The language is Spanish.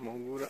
Mogura.